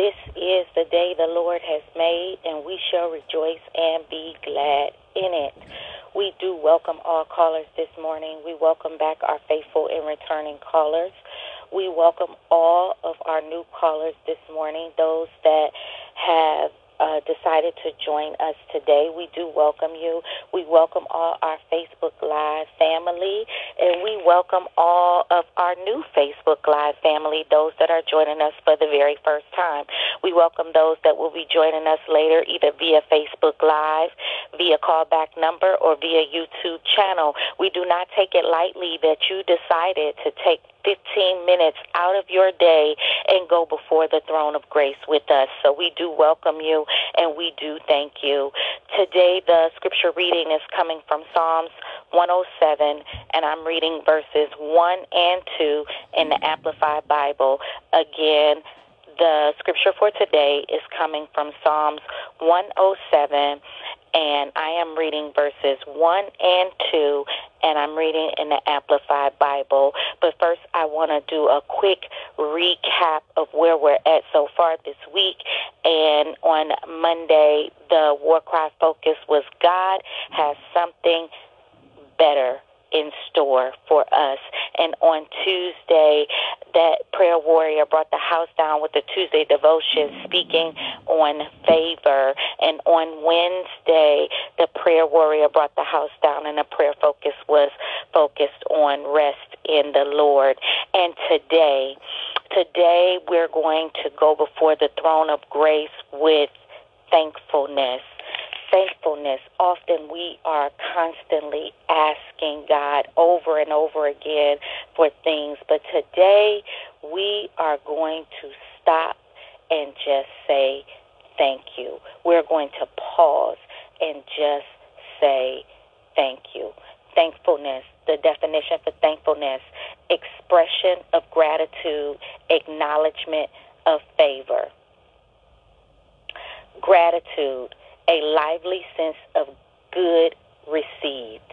This is the day the Lord has made, and we shall rejoice and be glad in it. We do welcome all callers this morning. We welcome back our faithful and returning callers. We welcome all of our new callers this morning, those that have uh, decided to join us today. We do welcome you. We welcome all our Facebook Live family, and we welcome all of our new Facebook Live family, those that are joining us for the very first time. We welcome those that will be joining us later, either via Facebook Live, via callback number, or via YouTube channel. We do not take it lightly that you decided to take 15 minutes out of your day and go before the throne of grace with us. So we do welcome you and we do thank you. Today, the scripture reading is coming from Psalms 107, and I'm reading verses 1 and 2 in the Amplified Bible. Again, the scripture for today is coming from Psalms 107, and I am reading verses 1 and 2, and I'm reading in the Amplified Bible. But first, I want to do a quick recap of where we're at so far this week. And on Monday, the War Cry focus was God has something better in store for us. And on Tuesday, that prayer warrior brought the house down with the Tuesday devotion speaking on favor. And on Wednesday, the prayer warrior brought the house down and the prayer focus was focused on rest in the Lord. And today, today we're going to go before the throne of grace with thankfulness thankfulness. Often we are constantly asking God over and over again for things, but today we are going to stop and just say thank you. We're going to pause and just say thank you. Thankfulness, the definition for thankfulness, expression of gratitude, acknowledgement of favor. Gratitude, a lively sense of good received.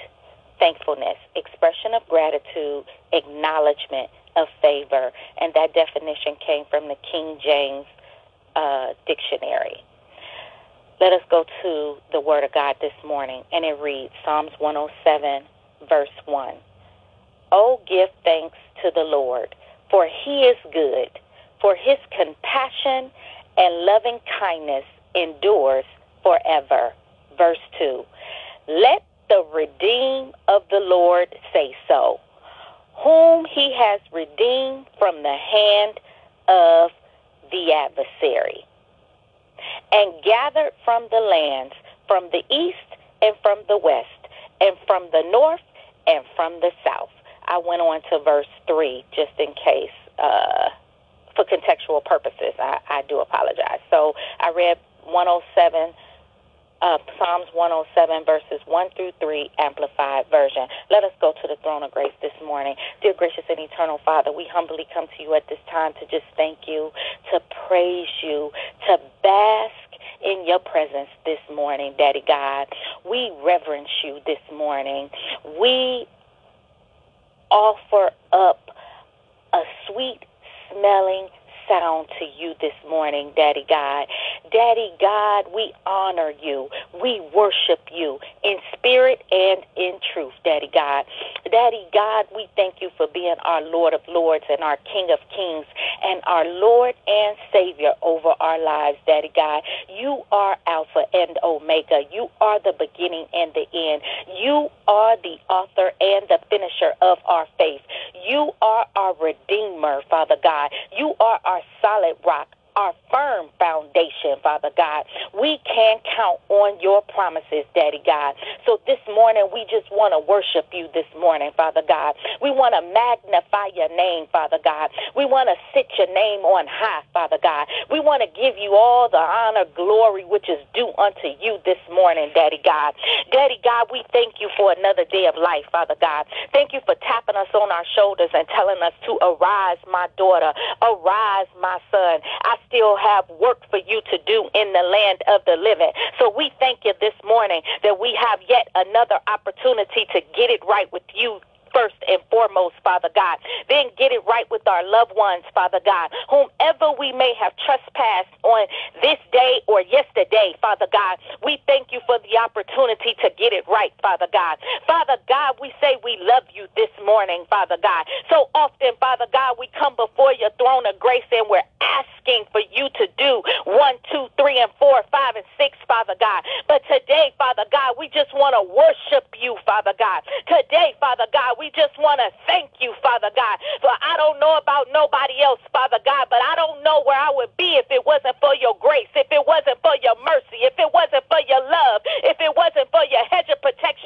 Thankfulness, expression of gratitude, acknowledgement of favor. And that definition came from the King James uh, Dictionary. Let us go to the Word of God this morning, and it reads Psalms 107, verse 1. Oh, give thanks to the Lord, for he is good, for his compassion and loving kindness endures forever. Verse 2 Let the redeemed of the Lord say so, whom he has redeemed from the hand of the adversary, and gathered from the lands, from the east and from the west, and from the north and from the south. I went on to verse 3 just in case, uh, for contextual purposes. I, I do apologize. So I read 107 uh, Psalms 107, verses 1 through 3, Amplified Version. Let us go to the throne of grace this morning. Dear gracious and eternal Father, we humbly come to you at this time to just thank you, to praise you, to bask in your presence this morning, Daddy God. We reverence you this morning. We offer up a sweet smelling sound to you this morning, Daddy God. Daddy God, we honor you. We worship you in spirit and in truth, Daddy God. Daddy God, we thank you for being our Lord of Lords and our King of Kings and our Lord and Savior over our lives, Daddy God. You are Alpha and Omega. You are the beginning and the end. You are the author and the finisher of our faith. You are our Redeemer, Father God. You are our solid rock our firm foundation, Father God. We can count on your promises, Daddy God. So this morning, we just want to worship you this morning, Father God. We want to magnify your name, Father God. We want to sit your name on high, Father God. We want to give you all the honor, glory, which is due unto you this morning, Daddy God. Daddy God, we thank you for another day of life, Father God. Thank you for tapping us on our shoulders and telling us to arise, my daughter, arise, my son. I still have work for you to do in the land of the living. So we thank you this morning that we have yet another opportunity to get it right with you first and foremost, Father God. Then get it right with our loved ones, Father God. Whomever we may have trespassed on this day or yesterday, Father God, we thank you for the opportunity to get it right, Father God. Father God, we say we love you this morning, Father God. So often, Father God, we come before your throne of grace and we're asking for you to do one, two, three, and four, five, and six, Father God. But today, Father God, we just want to worship you, Father God. Today, Father God, we just want to thank you, Father God. For I don't know about nobody else, Father God, but I don't know where I would be if it wasn't for your grace, if it wasn't for your mercy, if it wasn't for your love, if it wasn't for your hedge of protection,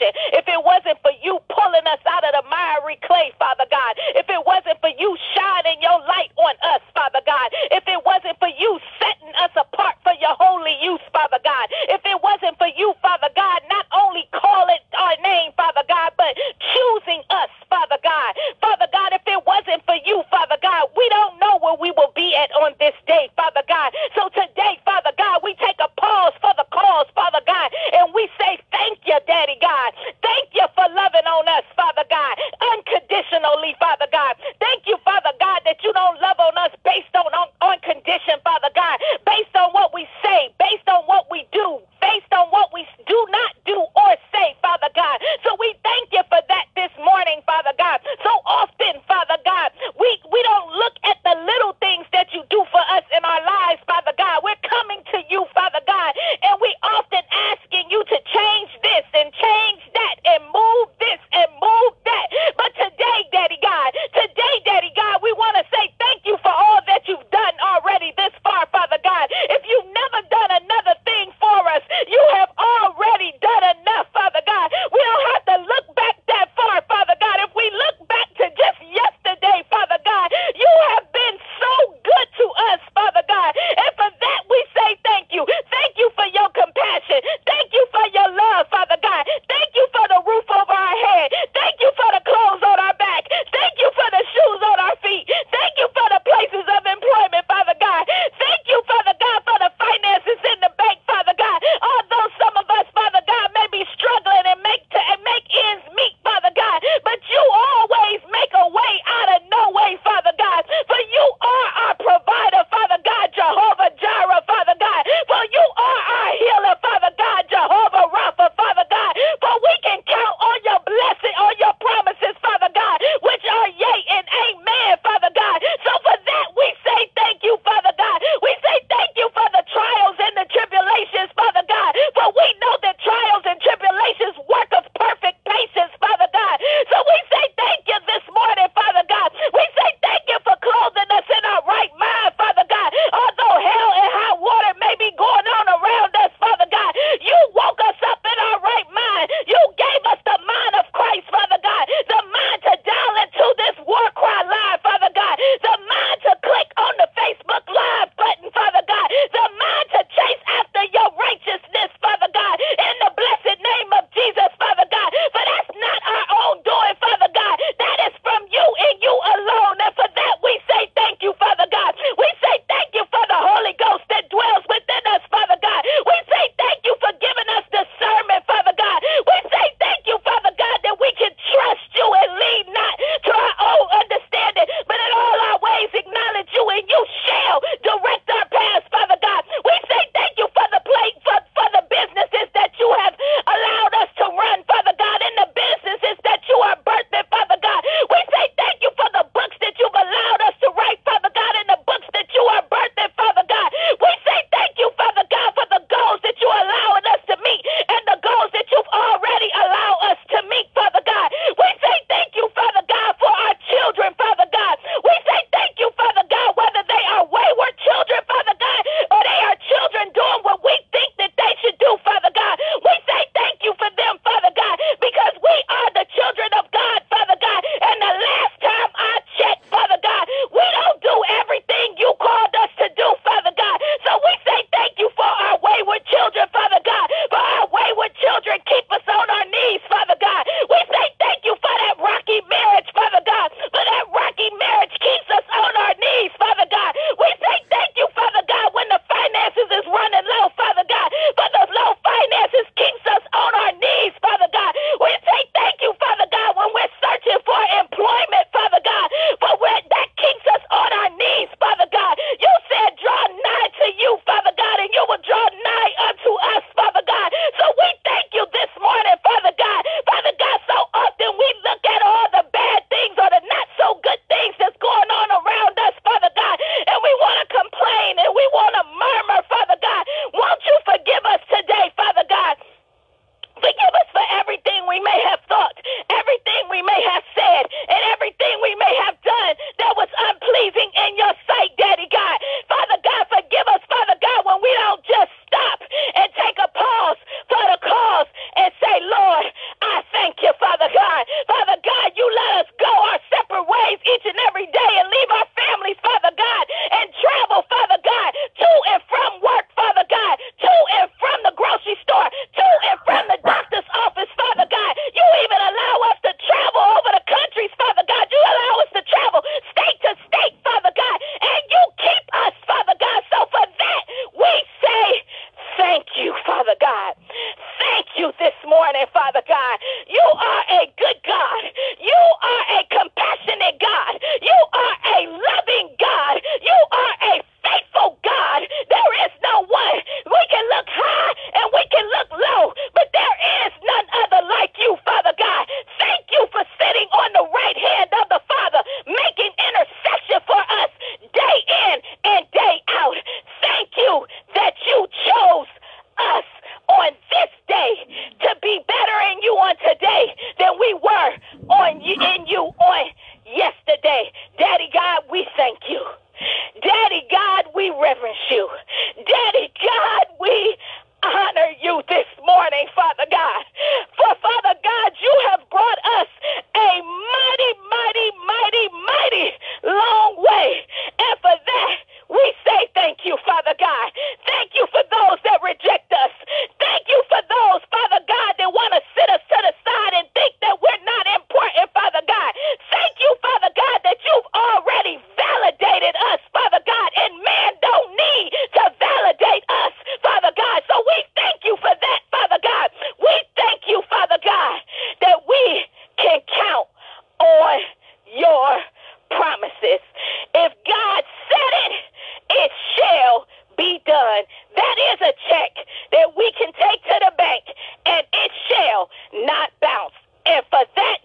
And for that,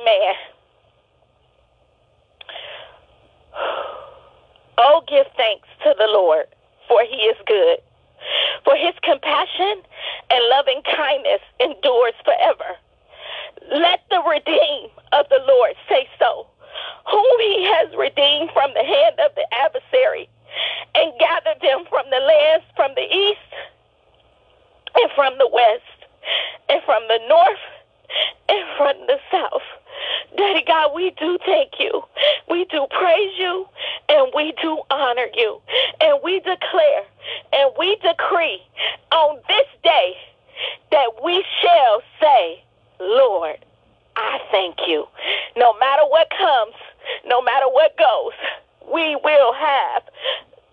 Amen. Oh, give thanks to the Lord, for he is good. For his compassion and loving kindness endures forever. Let the redeemed of the Lord say so, whom he has redeemed from the hand of the adversary and gathered them from the lands from the east and from the west and from the north and from the south. Daddy God, we do thank you. We do praise you and we do honor you. And we declare and we decree on this day that we shall say, Lord, I thank you. No matter what comes, no matter what goes, we will have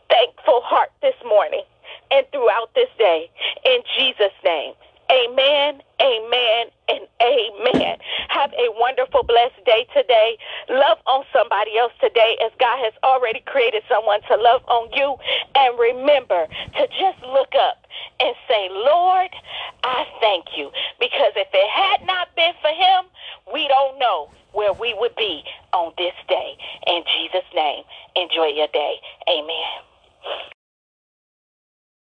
thankful heart this morning and throughout this day. In Jesus' name, amen Amen and amen. Have a wonderful, blessed day today. Love on somebody else today as God has already created someone to love on you. And remember to just look up and say, Lord, I thank you. Because if it had not been for him, we don't know where we would be on this day. In Jesus' name, enjoy your day. Amen.